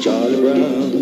Charlie Brown.